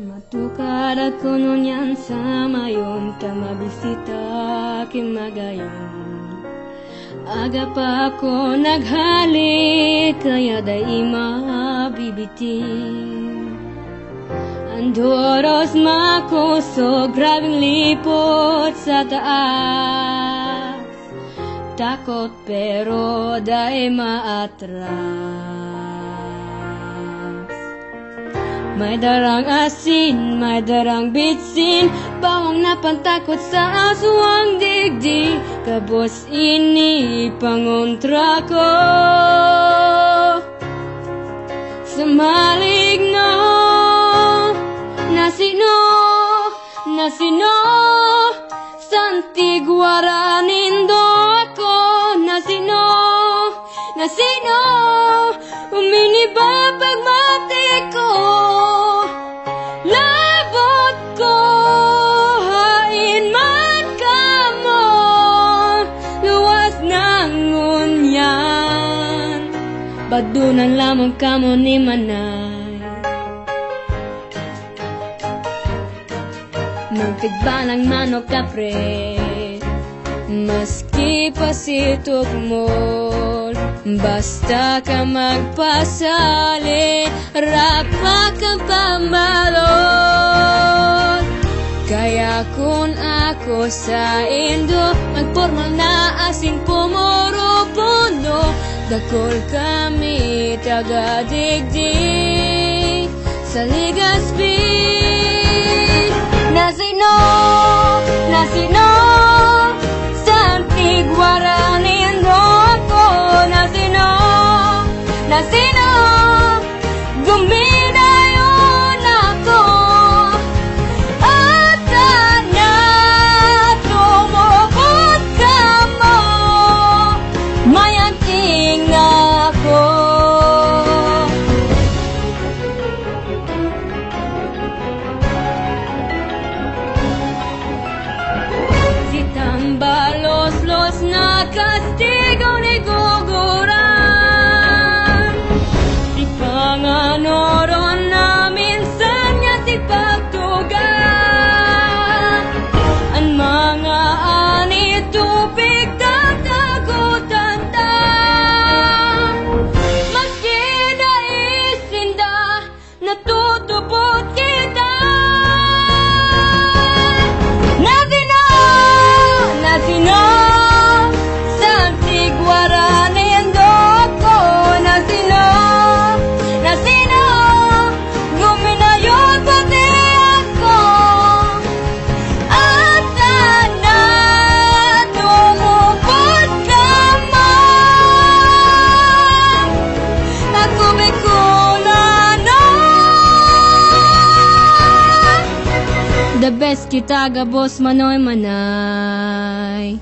Sukarat ko nun yan sa mayon Ta mabisita kimagayon Aga pa ako naghalik Kaya day mabibitin. Andoros makusog Grabing lipot sa taas. Takot pero day maatras May darang asin, may darang bitsin Bawang napantakot sa aswang digdi Kabos ini pangontra ko Sa maligno Nasino, nasino. Santigwaranindo Badunan lamang ka mo ni Manay. Magtigbalang manok ka pre? Maski pasitok mo Basta ka magpasali Rapa ka pamalot Kaya kung ako sa Indo Magpormal na asing pumuro Dakol kami taga-digdig Sa Ligaspi Nasino, nasino Sa tigwaranin ako Nasino, nasino castigo ni gogoran Ika nga no The best kita gabos manoy manay